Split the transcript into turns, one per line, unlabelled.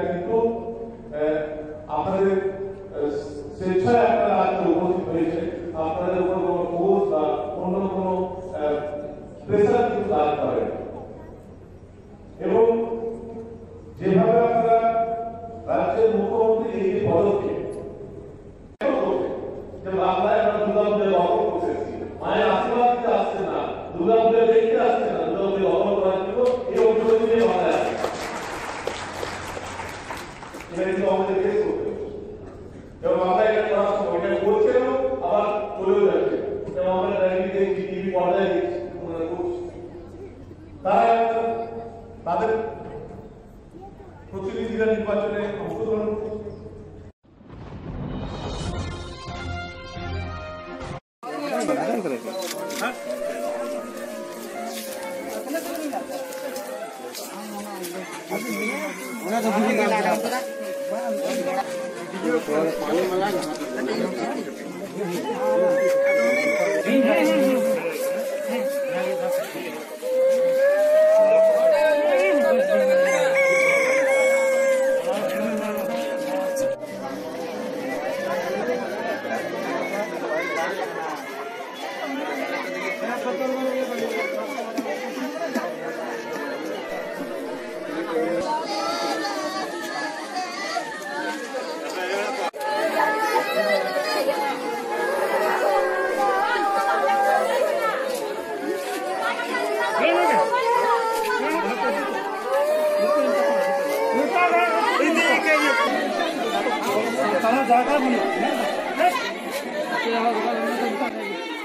সেটা কিন্তু আপনাদের স্বেচ্ছায় আপনারা আজকে উপস্থিত হয়েছে আপনাদের উপর কোনো বা অন্য কোনো প্রেশার কিন্তু লাগতে করে কলেজ তারা তাদের প্রতিনিধিরা নির্বাচনে অংশগ্রহণ पानी
मिला 咱看他们，来来，这样子，看来来，看他们。